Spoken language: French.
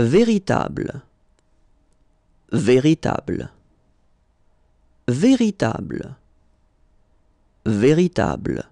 Véritable. Véritable. Véritable. Véritable.